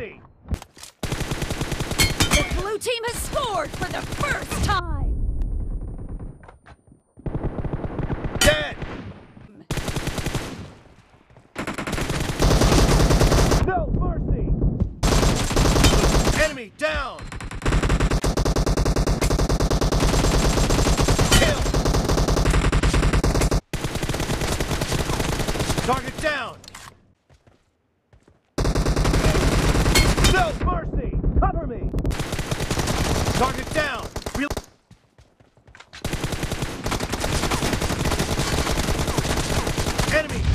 No! The blue team has scored for the first time! Dead! No mercy! Enemy down! Kill! Target down! Cover me! Target down! Real Enemy!